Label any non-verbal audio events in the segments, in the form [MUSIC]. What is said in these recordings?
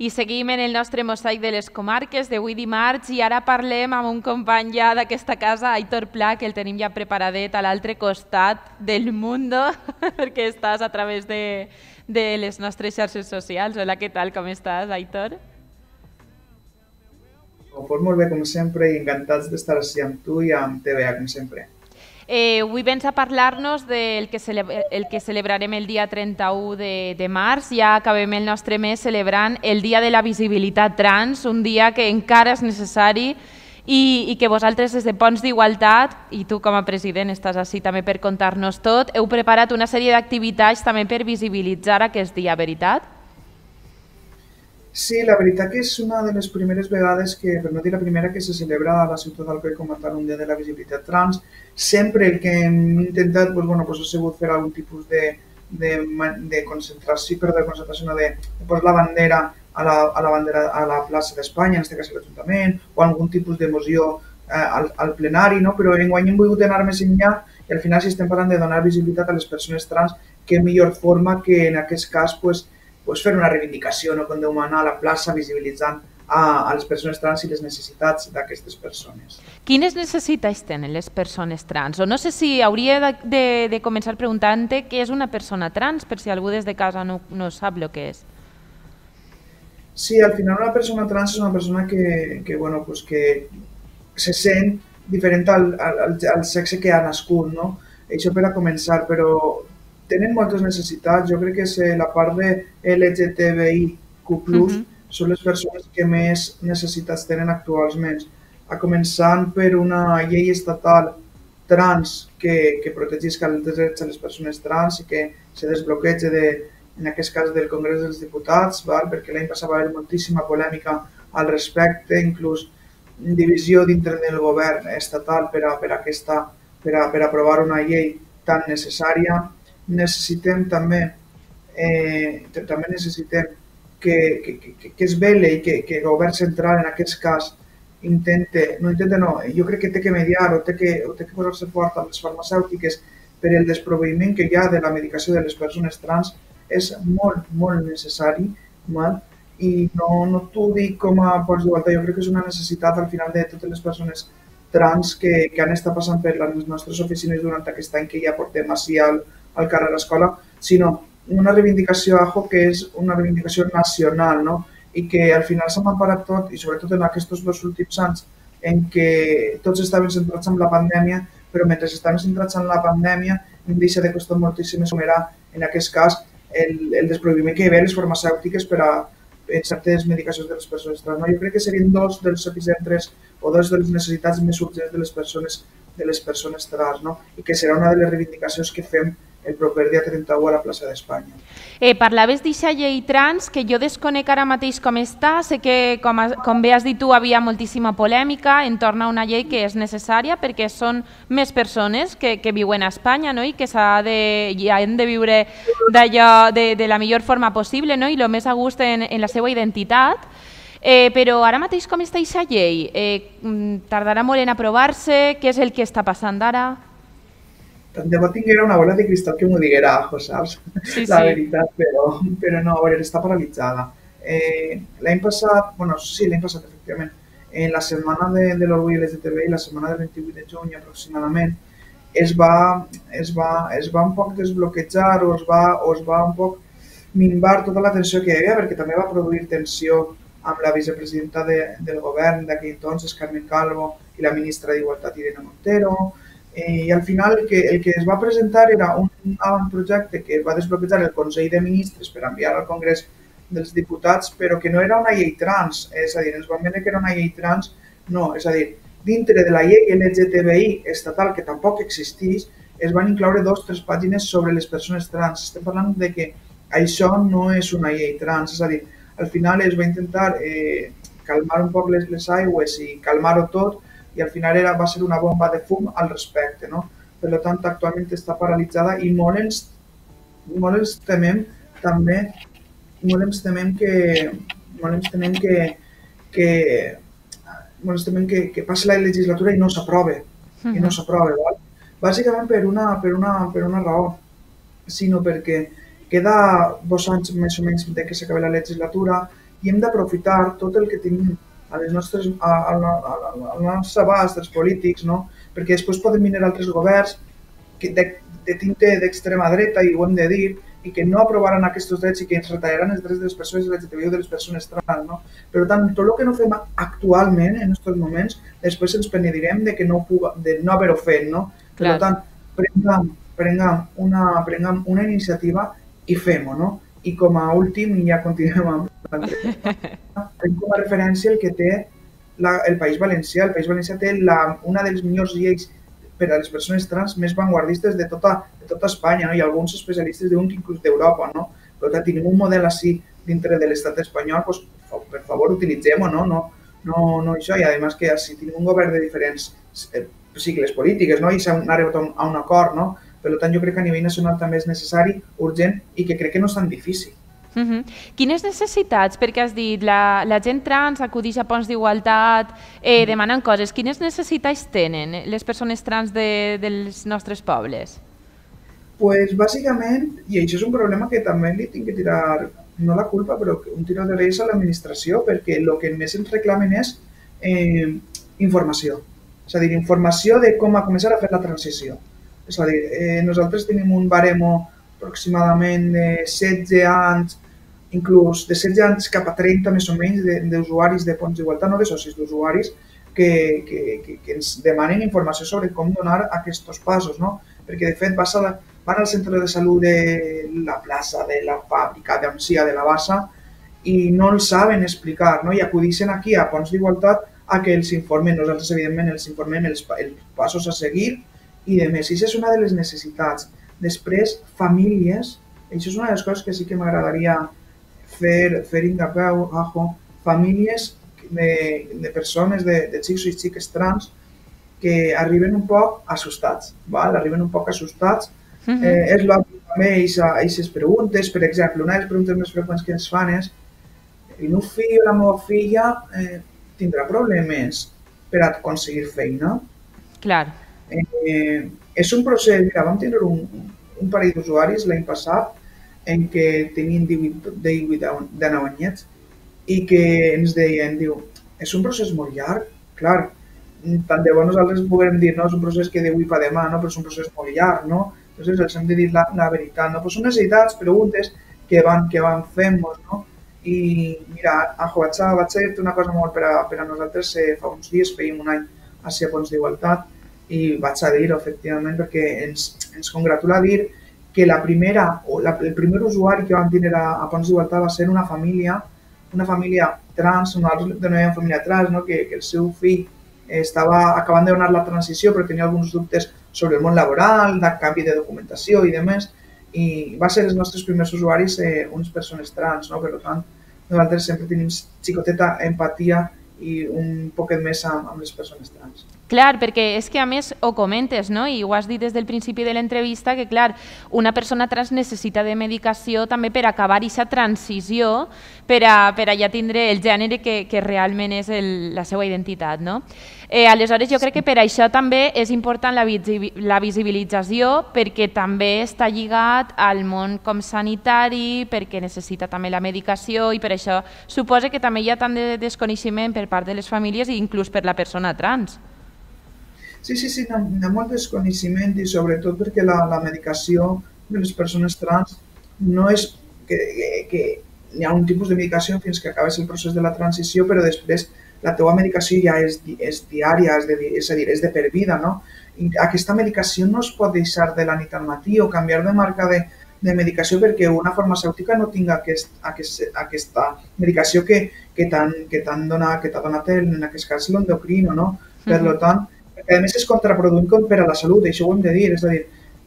i seguim en el nostre mosaic de les comarques d'avui dimarts i ara parlem amb un company ja d'aquesta casa, Aitor Pla, que el tenim ja preparadet a l'altre costat del mundo, [LAUGHS] perquè estàs a través de, de les nostres xarxes socials. Hola, què tal? Com estàs, Aitor? Pues molt bé, com sempre, i encantats d'estar així amb tu i amb TVA, com sempre. Eh, avui vens a parlar-nos del que, el que celebrarem el dia 31 de, de març. Ja acabem el nostre mes celebrant el Dia de la Visibilitat Trans, un dia que encara és necessari i, i que vosaltres des de Ponts d'Igualtat, i tu com a president estàs així també per contar-nos tot, heu preparat una sèrie d'activitats també per visibilitzar aquest dia, veritat? Sí, la veritat que és una de les primeres vegades que, per no dir la primera, que se celebra a la ciutat d'Alcoi com a tal un dia de la visibilitat trans. Sempre el que hem intentat pues, bueno, pues, ha sigut fer algun tipus de, de, de concentració, però de concentració, no, de, de posar la bandera a la, a la, bandera, a la plaça d'Espanya, en aquest cas l'Ajuntament, o algun tipus d'emoció eh, al, al plenari, no? però enguany hem volgut anar més enllà i al final si estem parlant de donar visibilitat a les persones trans, que millor forma que en aquest cas pues, pues, fer una reivindicació, no? com Déu mana, a la plaça visibilitzant a, a les persones trans i les necessitats d'aquestes persones. Quines necessitats tenen les persones trans? O no sé si hauria de, de, de començar preguntant-te què és una persona trans, per si algú des de casa no, no sap el que és. Sí, al final una persona trans és una persona que, que, bueno, pues que se sent diferent al, al, al sexe que ha nascut, no? Això per a començar, però tenen moltes necessitats. Jo crec que és la part de LGTBIQ+, uh -huh. són les persones que més necessitats tenen actualment. A començar per una llei estatal trans que, que protegeix els drets de les persones trans i que se desbloqueja de, en aquest cas del Congrés dels Diputats, val? perquè l'any passat va haver moltíssima polèmica al respecte, inclús divisió dintre del govern estatal per a, per a, aquesta, per a, per a aprovar una llei tan necessària necessitem també, eh, també necessitem que, que, que, que es vele i que, que el govern central en aquest cas intente, no intenta no, jo crec que té que mediar o té que, o té que posar-se fort amb les farmacèutiques per el desproveïment que hi ha de la medicació de les persones trans és molt, molt necessari mal? i no, no t'ho dic com a pots d'igualtat, jo crec que és una necessitat al final de totes les persones trans que, que han estat passant per les nostres oficines durant aquest any que ja portem així al, al carrer l'escola, sinó una reivindicació AJO que és una reivindicació nacional, no? i que al final s'ha emparat tot, i sobretot en aquests dos últims anys, en què tots estaven centrats en la pandèmia, però mentre estaven centrats en la pandèmia em deixa de costar moltíssim era, en aquest cas, el, el desproveïment que hi havia les farmacèutiques per a en certes medicacions de les persones trans. No? Jo crec que serien dos dels epicentres o dos de les necessitats més urgents de les persones de les persones trans, no? i que serà una de les reivindicacions que fem el proper dia 31 a la plaça d'Espanya. Eh, parlaves d'aquesta llei trans, que jo desconec ara mateix com està, sé que, com, a, com bé has dit tu, havia moltíssima polèmica entorn a una llei que és necessària perquè són més persones que, que viuen a Espanya no? i que s'ha de, ja hem de viure d'allò de, de la millor forma possible no? i el més a gust en, en la seva identitat. Eh, però ara mateix com està aquesta llei? Eh, mm, tardarà molt en aprovar-se? Què és el que està passant ara? Tant de bo tinguera una bola de cristal que m'ho diguera saps? Sí, la sí. veritat, però, però no, a veure, està paralitzada. Eh, l'any passat, bueno, sí, l'any passat, efectivament, en la setmana de, de l'Orgull LGTBI, la setmana del 28 de juny aproximadament, es va, es va, es va un poc desbloquejar o es va, o es va un poc minvar tota la tensió que hi havia, perquè també va produir tensió amb la vicepresidenta de, del govern d'aquell entonces, Carmen Calvo, i la ministra d'Igualtat, Irene Montero, Eh, I al final el que, el que es va presentar era un, un projecte que va desbloquejar el Consell de Ministres per enviar al Congrés dels Diputats, però que no era una llei trans, és a dir, ens van veure que era una llei trans, no, és a dir, dintre de la llei LGTBI estatal, que tampoc existeix, es van incloure dos o tres pàgines sobre les persones trans. Estem parlant de que això no és una llei trans, és a dir, al final es va intentar eh, calmar un poc les, les aigües i calmar-ho tot, al final era, va ser una bomba de fum al respecte. No? Per tant, actualment està paralitzada i molt ens, molt ens temem també molt ens temem que molt ens temem que, que molt ens temem que, que passi la legislatura i no s'aprove uh -huh. i no s'aprove val? bàsicament per una, per, una, per una raó sinó perquè queda dos anys més o menys de que s'acabi la legislatura i hem d'aprofitar tot el que tenim a les nostres, a, a, a, a, a nostre abast, els polítics, no? perquè després poden venir altres governs que de, de tinte d'extrema dreta, i ho hem de dir, i que no aprovaran aquests drets i que ens retallaran els drets de les persones LGTBI o de les persones trans. No? Per tant, tot el que no fem actualment, en aquests moments, després ens penedirem de, que no, puga, de no haver-ho fet. No? Per Clar. tant, prenguem, prenguem, una, prenguem una iniciativa i fem-ho. No? I com a últim, i ja continuem amb Tenim com a referència el que té la, el País Valencià. El País Valencià té la, una de les millors lleis per a les persones trans més vanguardistes de tota, de tota Espanya, no? i alguns especialistes que inclús d'Europa. No? Per tant, tenim un model així dintre de l'estat espanyol, doncs, per favor, utilitzem-ho, no? No, no, no això, i a més que si tenim un govern de diferents eh, cicles polítiques, no? i s'ha arribat a un acord, no? Per tant, jo crec que a nivell nacional també és necessari, urgent, i que crec que no és tan difícil. Uh -huh. Quines necessitats, perquè has dit, la, la gent trans acudix a ponts d'igualtat, eh, demanen coses, quines necessitats tenen les persones trans de, dels nostres pobles? pues, bàsicament, i això és un problema que també li tinc que tirar, no la culpa, però un tiró d'orelles a l'administració, perquè el que més ens reclamen és eh, informació. És a dir, informació de com a començar a fer la transició. És a dir, eh, nosaltres tenim un baremo aproximadament de 16 anys, inclús de 16 anys cap a 30 més o menys d'usuaris de, de ponts d'igualtat, no de socis d'usuaris, que, que, que, que ens demanen informació sobre com donar aquests passos, no? perquè de fet vas a la, van al centre de salut de la plaça, de la fàbrica, d'Amcia, de la Bassa, i no els saben explicar, no? i acudixen aquí a Ponts d'Igualtat a que els informen, nosaltres evidentment els informem els, els passos a seguir i de més. I això és una de les necessitats. Després, famílies, això és una de les coses que sí que m'agradaria fer, fer hincapié, ajo, famílies de, de persones, de, de xics i xiques trans, que arriben un poc assustats, val? arriben un poc assustats. Uh -huh. eh, és l'obvi també aquestes preguntes, per exemple, una de les preguntes més freqüents que ens fan és el meu fill o la meva filla eh, tindrà problemes per aconseguir feina? Clar. Eh, és un procés, mira, vam tenir un, un parell d'usuaris l'any passat en què tenien 18, 18 de 9 anyets i que ens deien, diu, és un procés molt llarg, clar, tant de bo nosaltres puguem dir, no, és un procés que d'avui pa demà, no, però és un procés molt llarg, no? Entonces els hem de dir la, la veritat, no? Pues són necessitats, preguntes que van, que van fent-nos, no? I mira, a a, vaig dir una cosa molt per a, per a nosaltres, eh, fa uns dies fèiem un any a Ser Pons d'Igualtat, i vaig a dir-ho, efectivament, perquè ens, ens congratula dir que la primera, o la, el primer usuari que vam tenir a, a Pons d'Igualtat va ser una família, una família trans, nosaltres denominàvem família trans, no? que, que el seu fill estava acabant de donar la transició però tenia alguns dubtes sobre el món laboral, de canvi de documentació i demés, i va ser els nostres primers usuaris eh, unes persones trans, no? per tant, nosaltres sempre tenim xicoteta empatia i un poquet més amb, amb les persones trans. Clar, perquè és que a més ho comentes, no? i ho has dit des del principi de l'entrevista, que clar, una persona trans necessita de medicació també per acabar aquesta transició, per a, per a ja tindre el gènere que, que realment és el, la seva identitat. No? Eh, aleshores, jo crec que per això també és important la, la visibilització, perquè també està lligat al món com sanitari, perquè necessita també la medicació, i per això suposa que també hi ha tant de desconeixement per part de les famílies i inclús per la persona trans. Sí, sí, sí, hi ha molt desconeixement i sobretot perquè la, la medicació de les persones trans no és que, que, que hi ha un tipus de medicació fins que acabes el procés de la transició, però després la teva medicació ja és, és diària, és, de, és a dir, és de per vida, no? I aquesta medicació no es pot deixar de la nit al matí o canviar de marca de, de medicació perquè una farmacèutica no tinga aquest, aquest, aquesta medicació que, que t'han que donat, que donat en aquest cas l'endocrino, no? Per tant, que a més és contraproduent per a la salut, això ho hem de dir, és a dir,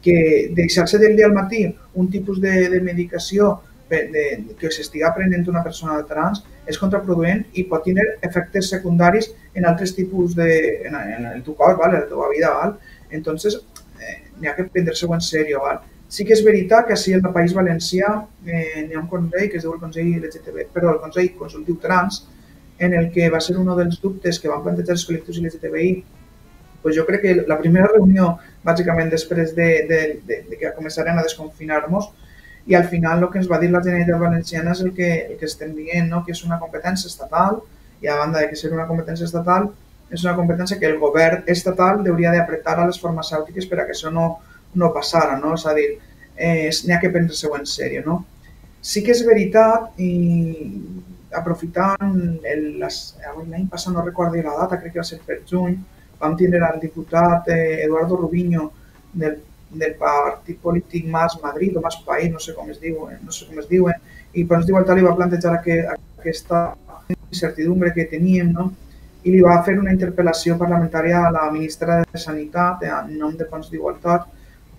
que deixar-se del dia al matí un tipus de, de medicació de, de, que s'estiga prenent una persona trans és contraproduent i pot tenir efectes secundaris en altres tipus de... en, en el teu cos, ¿vale? en la teva vida. ¿vale? Entonces, eh, n'hi ha que prendre-s'ho en sèrio. ¿vale? Sí que és veritat que així en el País Valencià eh, n'hi ha un consell que es diu el Consell LGTB, però el Consell Consultiu Trans, en el que va ser un dels dubtes que van plantejar els col·lectius LGTBI pues jo crec que la primera reunió, bàsicament després de, de, de, de que començarem a desconfinar-nos, i al final el que ens va dir la Generalitat Valenciana és el que, el que estem dient, no? que és una competència estatal i a banda de que ser una competència estatal és una competència que el govern estatal hauria d'apretar a les farmacèutiques per a que això no, no passara, no? és a dir, eh, n'hi ha que prendre-se en sèrio. No? Sí que és veritat i aprofitant l'any passat, no recordo la data, crec que va ser per juny, vam tindre el diputat eh, Eduardo Rubiño del del partit polític Mas Madrid o Mas País, no sé com es diuen, no sé com es diuen, i doncs igual li va plantejar aquesta incertidumbre que teníem, no? i li va fer una interpel·lació parlamentària a la ministra de Sanitat en nom de Fons d'Igualtat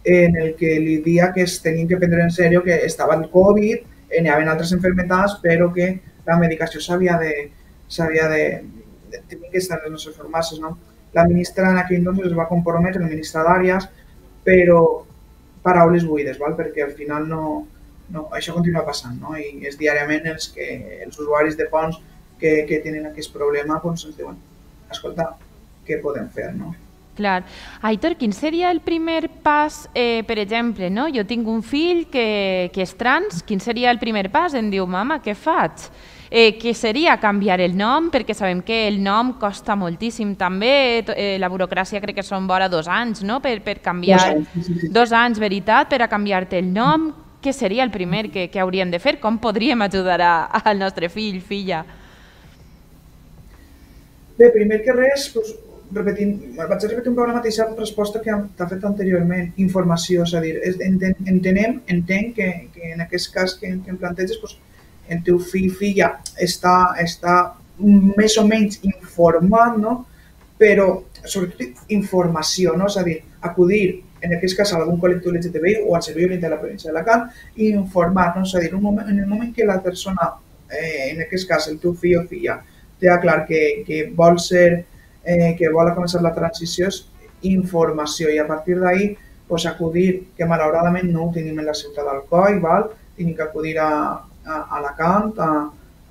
en el que li dia que es tenien que prendre en sèrio que estava el Covid, eh, n'hi havia altres enfermetats, però que la medicació s'havia de, s'havia de, de, tenir que estar en les nostres farmàcies. No? La ministra en aquell doncs es va comprometre, la ministra d'Àrias, però paraules buides, val? perquè al final no, no, això continua passant no? i és diàriament els, que, els usuaris de ponts que, que tenen aquest problema doncs ens diuen, escolta, què podem fer? No? Clar. Aitor, quin seria el primer pas, eh, per exemple, no? jo tinc un fill que, que és trans, quin seria el primer pas? Em diu, mama, què faig? Eh, que seria canviar el nom, perquè sabem que el nom costa moltíssim també, eh, la burocràcia crec que són vora dos anys, no?, per, per canviar... Dos anys, sí, sí. dos anys, veritat, per a canviar-te el nom. Què seria el primer que, que hauríem de fer? Com podríem ajudar a, al nostre fill, filla? Bé, primer que res, doncs, repetint, vaig a repetir un poc la mateixa resposta que t'ha fet anteriorment, informació, és a dir, enten, entenem, entenc que, que en aquest cas que, que em planteges, doncs, el teu fill, filla, està, està més o menys informat, no? però sobretot informació, no? és a dir, acudir, en aquest cas, a algun col·lectiu LGTBI o al Servei de la província d'Alacant i informar, no? és a dir, un moment, en el moment que la persona, eh, en aquest cas el teu fill o filla, té clar que, que vol ser, eh, que vol començar la transició, és informació i a partir d'ahir pues, acudir, que malauradament no ho tenim en la ciutat d'Alcoi, val? tenim que acudir a, a Alacant, a,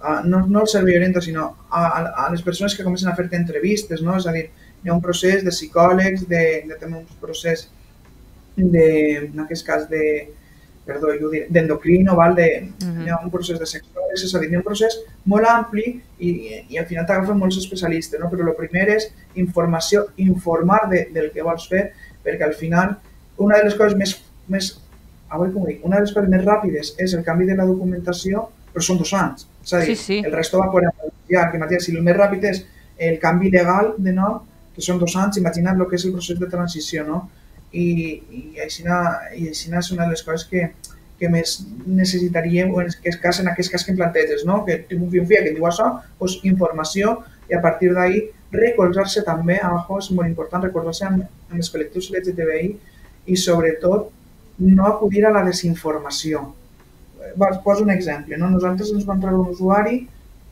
a, no, no al servei orienta, sinó a, a, les persones que comencen a fer-te entrevistes, no? és a dir, hi ha un procés de psicòlegs, de, de també un procés de, en aquest cas de, perdó, jo diré, d'endocrino, val? De, uh -huh. hi ha un procés de sexòlegs, és a dir, hi ha un procés molt ampli i, i al final t'agafen molts especialistes, no? però el primer és informació, informar de, del que vols fer, perquè al final una de les coses més, més avui com dic, una de les coses més ràpides és el canvi de la documentació, però són dos anys. És a dir, sí, sí. el resto va per ja, que imagina, si el més ràpid és el canvi legal de nom, que són dos anys, imagina't el que és el procés de transició, no? I, i, així, i així és una de les coses que, que més necessitaríem, o en aquest cas, en aquest cas que em planteges, no? que tinc un fill que em diu això, doncs informació i a partir d'ahir recolzar-se també, abajo és molt important, recolzar-se amb, amb els col·lectius LGTBI i sobretot no acudir a la desinformació. Poso un exemple. No? Nosaltres ens vam treure un usuari,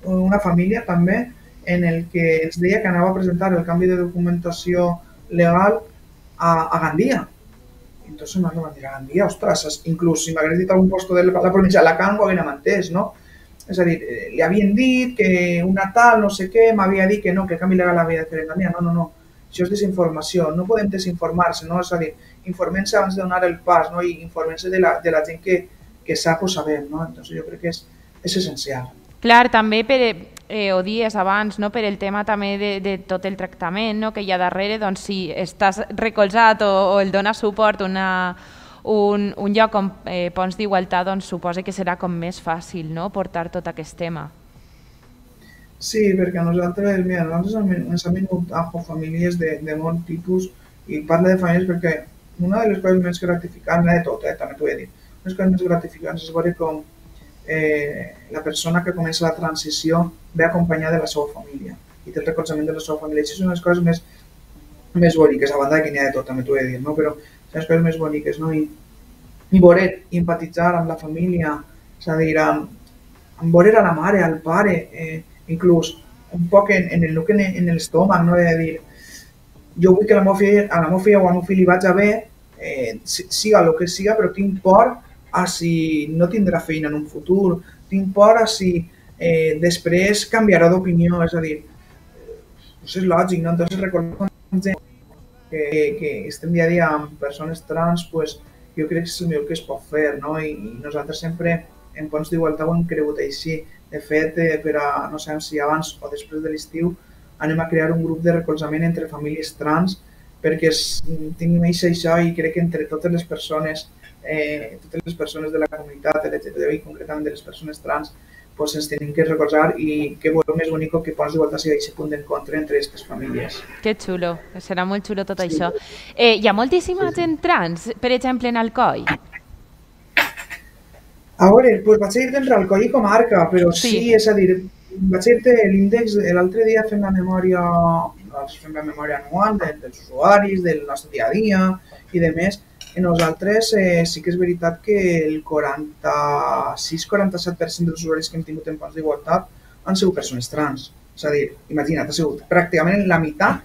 una família també, en el que ens deia que anava a presentar el canvi de documentació legal a, a Gandia. Entonces no van dir a Gandia, ostres, inclús si m'hagués dit algun posto de la província d'Alacant ho hagués entès, no? És a dir, eh, li havien dit que una tal, no sé què, m'havia dit que no, que el canvi legal havia de fer Gandia. No, no, no. Això és desinformació. No podem desinformar-se, no? És a dir, informen-se abans de donar el pas, no? I informen-se de, la, de la gent que, que sap o sabem, no? Entonces jo crec que és, és essencial. Clar, també per, eh, ho dies abans, no? per el tema també de, de tot el tractament no? que hi ha darrere, doncs si estàs recolzat o, o el dona suport una, un, un lloc com eh, Ponts d'Igualtat, doncs suposa que serà com més fàcil no? portar tot aquest tema. Sí, perquè a nosaltres, mira, nosaltres ens han vingut a famílies de, de molt tipus i parlo de famílies perquè una de les coses més gratificants, de tot, eh, també t'ho he dit, una de les coses més gratificants és veure com eh, la persona que comença la transició ve acompanyada de la seva família i té el recolzament de la seva família. Això és una de les coses més, més boniques, a banda que n'hi ha de tot, també t'ho he dit, no? però són les coses més boniques. No? I, i veure, empatitzar amb la família, és a dir, amb, amb veure a la mare, al pare, eh, inclús un poc en, en el nuc en, en l'estómac, no? de dir, jo vull que la meva filla, a la meva filla o al meu fill li vaig a bé, eh, siga el que siga, però tinc por a si no tindrà feina en un futur, tinc por a si eh, després canviarà d'opinió, és a dir, doncs és lògic, no? Entonces recordem que, que estem dia a dia amb persones trans, pues, jo crec que és el millor que es pot fer, no? I, i nosaltres sempre en Ponts d'Igualtat ho hem cregut així. De fet, eh, per a, no sabem si abans o després de l'estiu, anem a crear un grup de recolzament entre famílies trans perquè es, tinguin això i crec que entre totes les persones, eh, totes les persones de la comunitat LGTBI, concretament de les persones trans, pues ens tenim que recolzar i que volem més bonic que Ponts d'Igualtat sigui aquest punt d'encontre entre aquestes famílies. Que xulo, serà molt xulo tot sí. això. Eh, hi ha moltíssima sí, sí. gent trans, per exemple, en Alcoi? A veure, pues vaig a dir entre Alcoi i comarca, però sí, sí és a dir, vaig dir l'índex, l'altre dia fem la memòria, fem la memòria anual de, dels usuaris, del nostre dia a dia i de més, nosaltres eh, sí que és veritat que el 46-47% dels usuaris que hem tingut en Ponts d'Igualtat han sigut persones trans. És a dir, imagina't, ha sigut pràcticament la meitat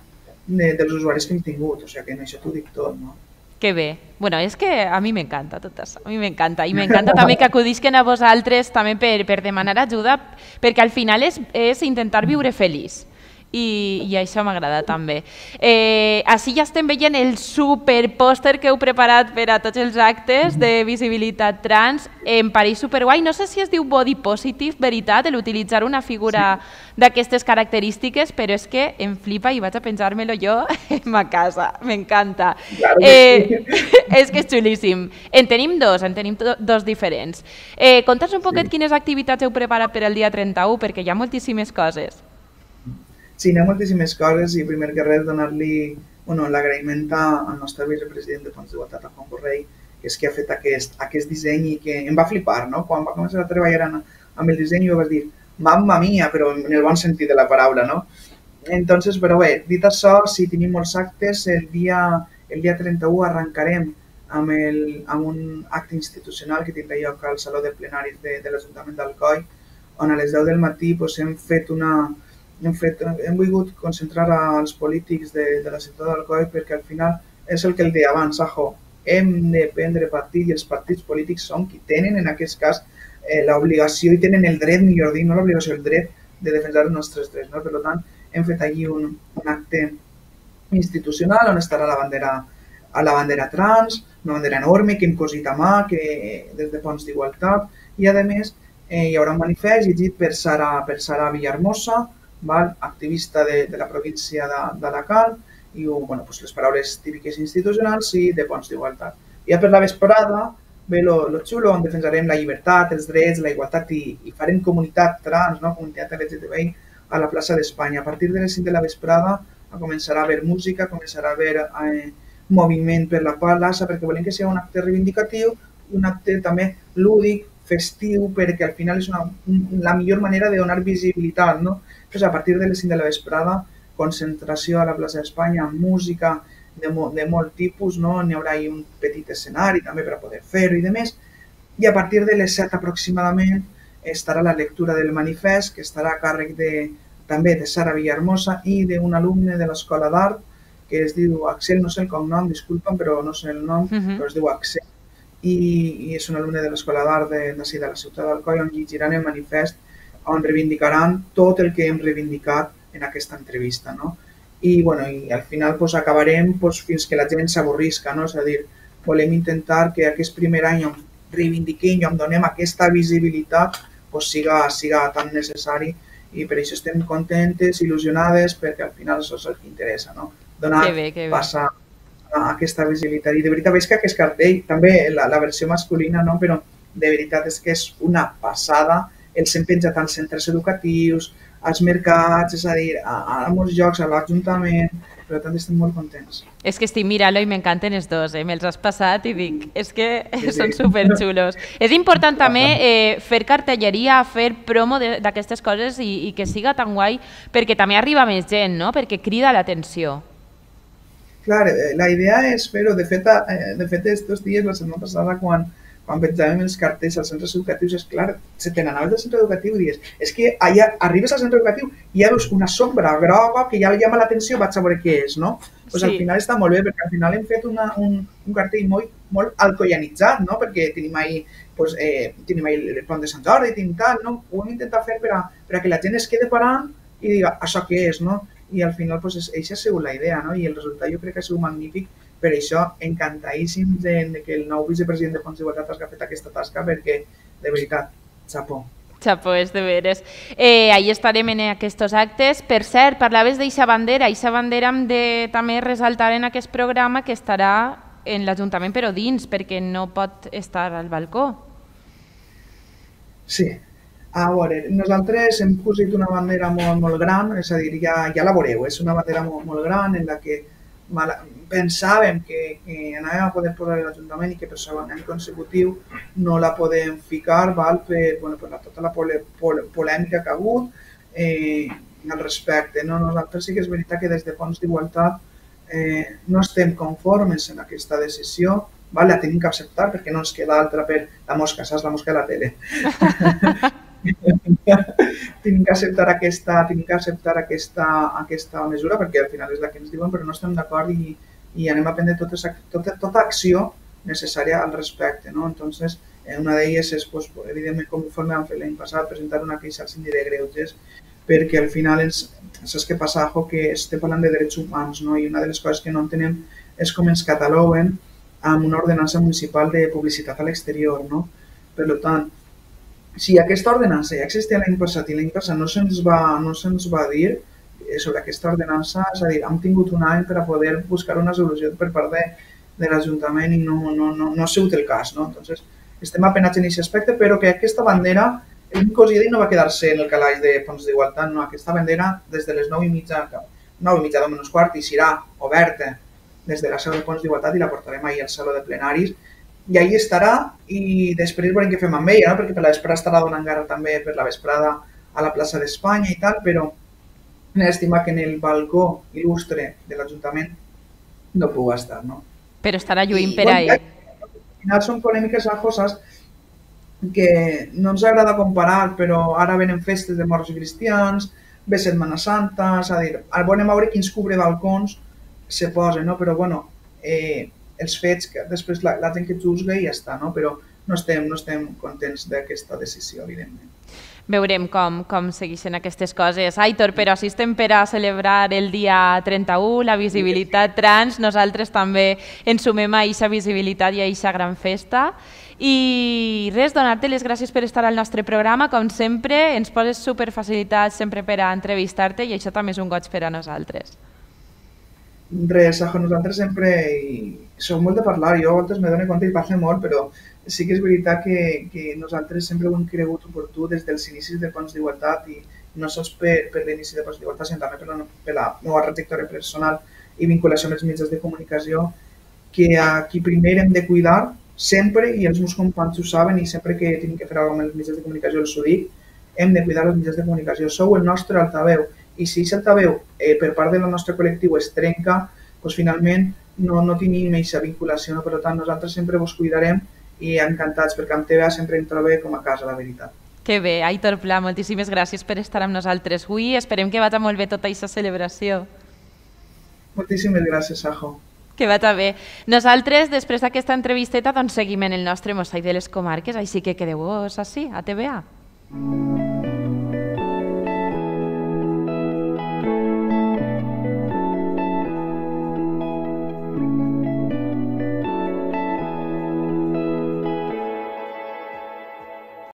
de, dels usuaris que hem tingut. O sigui que en això t'ho dic tot, no? Que bé. Bueno, és que a mi m'encanta tot això, a mi m'encanta. I [LAUGHS] m'encanta també que acudisquen a vosaltres també per, per demanar ajuda, perquè al final és, és intentar viure feliç i, i això m'agrada també. Eh, així ja estem veient el superpòster que heu preparat per a tots els actes de visibilitat trans. Em pareix superguai. No sé si es diu body positive, veritat, l'utilitzar una figura sí. d'aquestes característiques, però és que em flipa i vaig a penjar-me-lo jo [LAUGHS] en ma casa. M'encanta. Claro eh, sí. [LAUGHS] és que és xulíssim. En tenim dos, en tenim dos diferents. Eh, Conta'ns un poquet sí. quines activitats heu preparat per al dia 31, perquè hi ha moltíssimes coses. Sí, hi ha moltíssimes coses i primer que res donar-li bueno, l'agraïment al nostre vicepresident de Fons d'Igualtat, a Juan Borrell, que és que ha fet aquest, aquest disseny i que em va flipar, no? Quan va començar a treballar en, amb el disseny jo vaig dir, mamma mia, però en el bon sentit de la paraula, no? Entonces, però bé, dit això, sí, tenim molts actes, el dia, el dia 31 arrencarem amb, el, amb un acte institucional que tindrà lloc al Saló de Plenaris de, de l'Ajuntament d'Alcoi, on a les 10 del matí pues, hem fet una, hem, fet, hem volgut concentrar als polítics de, de la ciutat d'Alcoi perquè al final és el que el deia abans, Ajo, hem de prendre partit i els partits polítics són qui tenen en aquest cas eh, l'obligació i tenen el dret, millor dir, no l'obligació, el dret de defensar els nostres drets. No? Per tant, hem fet allí un, un acte institucional on estarà la bandera, a la bandera trans, una bandera enorme que hem cosit a mà, que des de Ponts d'Igualtat, i a més eh, hi haurà un manifest llegit per Sara, per Sara Villarmosa, val? activista de, de la província d'Alacant, i bueno, pues les paraules típiques institucionals i de ponts d'igualtat. Ja per la vesprada ve lo, lo xulo on defensarem la llibertat, els drets, la igualtat i, i farem comunitat trans, no? comunitat LGTBI a la plaça d'Espanya. A partir de les 5 de la vesprada començarà a haver música, començarà a haver eh, moviment per la plaça perquè volem que sigui un acte reivindicatiu i un acte també lúdic, festiu, perquè al final és una, la millor manera de donar visibilitat, no? Pues a partir de les 5 de la vesprada, concentració a la plaça d'Espanya, música de, mo de molt tipus, no? n'hi haurà un petit escenari també per a poder fer-ho i de més. I a partir de les 7 aproximadament estarà la lectura del manifest, que estarà a càrrec de, també de Sara Villarmosa i d'un alumne de l'Escola d'Art, que es diu Axel, no sé el cognom, disculpa'm, però no sé el nom, uh -huh. però es diu Axel, i, i és un alumne de l'Escola d'Art de, de, de la ciutat d'Alcoi, on llegiran el manifest on reivindicaran tot el que hem reivindicat en aquesta entrevista, no? I, bueno, i al final pues, acabarem pues, fins que la gent s'avorrisca, no? És a dir, volem intentar que aquest primer any on reivindiquem i on donem aquesta visibilitat pues, siga, siga tan necessari i per això estem contentes, il·lusionades, perquè al final això és el que interessa, no? Donar, que bé, que bé. passar aquesta visibilitat. I de veritat és que aquest cartell, també la, la versió masculina, no? però de veritat és que és una passada els hem penjat als centres educatius, als mercats, és a dir, a, a molts llocs, a l'Ajuntament, per tant estem molt contents. És que estic mirant-lo i m'encanten els dos, eh? me'ls has passat i dic, és que sí, són sí. superxulos. és important també eh, fer cartelleria, fer promo d'aquestes coses i, i que siga tan guai perquè també arriba més gent, no? perquè crida l'atenció. Clar, eh, la idea és fer-ho. De fet, eh, de fet, estos dies, la setmana passada, quan, quan penjàvem els cartells als centres educatius, és clar, se te n'anaves del centre educatiu i dius, és que allà arribes al centre educatiu i ja veus una sombra groga que ja li llama l'atenció, vaig a veure què és, no? Pues sí. al final està molt bé, perquè al final hem fet una, un, un cartell molt, molt alcoianitzat, no? Perquè tenim ahí, pues, eh, tenim ahí el pont de Sant Jordi, tenim tal, no? Ho hem intentat fer per a, per a que la gent es quede parant i diga, això què és, no? I al final, pues, és, eixa ha sigut la idea, no? I el resultat jo crec que ha sigut magnífic Per això, encantadíssims de, de que el nou vicepresident de Fons d'Igualtat hagi fet aquesta tasca perquè, de veritat, xapó. Xapó, és de veres. Eh, ahí estarem en aquests actes. Per cert, parlaves d'eixa bandera. Eixa bandera hem de també resaltar en aquest programa que estarà en l'Ajuntament però dins, perquè no pot estar al balcó. Sí. A veure, nosaltres hem cosit una bandera molt, molt gran, és a dir, ja, ja la veureu, és una bandera molt, molt gran en la que pensàvem que, que anàvem a poder posar l'Ajuntament i que per segon any consecutiu no la podem ficar val, per, bueno, per la, tota la pole, pole, polèmica que ha hagut eh, al respecte. No? Nosaltres sí que és veritat que des de Fons d'Igualtat eh, no estem conformes en aquesta decisió, val? la tenim que acceptar perquè no ens queda altra per la mosca, saps? La mosca de la tele. [LAUGHS] tinc que acceptar aquesta, tinc que acceptar aquesta, aquesta mesura perquè al final és la que ens diuen però no estem d'acord i, i anem a prendre tota, tota, tota acció necessària al respecte. No? Entonces, eh, una d'elles és, pues, evidentment, conforme vam fer l'any passat, presentar una queixa al síndic de Greuges, perquè al final ens, saps què passa, Jo, que estem parlant de drets humans, no? i una de les coses que no entenem és com ens cataloguen amb una ordenança municipal de publicitat a l'exterior. No? Per tant, si aquesta ordenança ja existia l'any passat i l'any passat no se'ns va, no se va dir sobre aquesta ordenança, és a dir, hem tingut un any per a poder buscar una solució per part de, de l'Ajuntament i no, no, no, no ha sigut el cas. No? Entonces, estem apenats en aquest aspecte, però que aquesta bandera el cosida i no va quedar-se en el calaix de Fons d'Igualtat, no, aquesta bandera des de les 9 i mitja, 9 i mitja, 10 menys quart, i serà oberta des de la seu de Fons d'Igualtat i la portarem ahir al saló de plenaris i ahí estarà i després veurem què fem amb ella, no? perquè per la vesprada estarà donant guerra també per la vesprada a la plaça d'Espanya i tal, però estima que en el balcó il·lustre de l'Ajuntament no puc estar, no? Però estarà lluint per ahí. Al final són polèmiques a coses que no ens agrada comparar, però ara venen festes de morts i cristians, ve Setmana Santa, és a dir, volem veure quins cubre balcons se posen, no? però bueno, eh, els fets, que després la, la gent que juzga i ja està, no? però no estem, no estem contents d'aquesta decisió, evidentment. Veurem com, com segueixen aquestes coses. Aitor, però si estem per a celebrar el dia 31, la visibilitat trans, nosaltres també ens sumem a aquesta visibilitat i a aquesta gran festa. I res, donar-te les gràcies per estar al nostre programa, com sempre, ens poses superfacilitats sempre per a entrevistar-te i això també és un goig per a nosaltres. Res, a nosaltres sempre i som molt de parlar, jo a voltes me dono compte i parlo molt, però sí que és veritat que, que nosaltres sempre ho hem cregut oportú des dels inicis de Ponts d'Igualtat i no sols per, per l'inici de Ponts d'Igualtat, sinó també per la, per la meva trajectòria personal i vinculació amb els mitjans de comunicació, que aquí primer hem de cuidar sempre, i els meus companys ho saben, i sempre que tinc que fer alguna amb els mitjans de comunicació els ho dic, hem de cuidar els mitjans de comunicació. Sou el nostre altaveu, i si aquest altaveu eh, per part del nostre col·lectiu es trenca, doncs finalment no, no tenim aquesta vinculació. No? Per tant, nosaltres sempre vos cuidarem i encantats, perquè amb TVA sempre em trobo com a casa, la veritat. Que bé, Aitor Pla, moltíssimes gràcies per estar amb nosaltres avui. Esperem que vagi molt bé tota aquesta celebració. Moltíssimes gràcies, Sajo. Que va bé. Nosaltres, després d'aquesta entrevisteta, doncs seguim en el nostre mosaic de les comarques, així que quedeu-vos així, a TVA. Mm.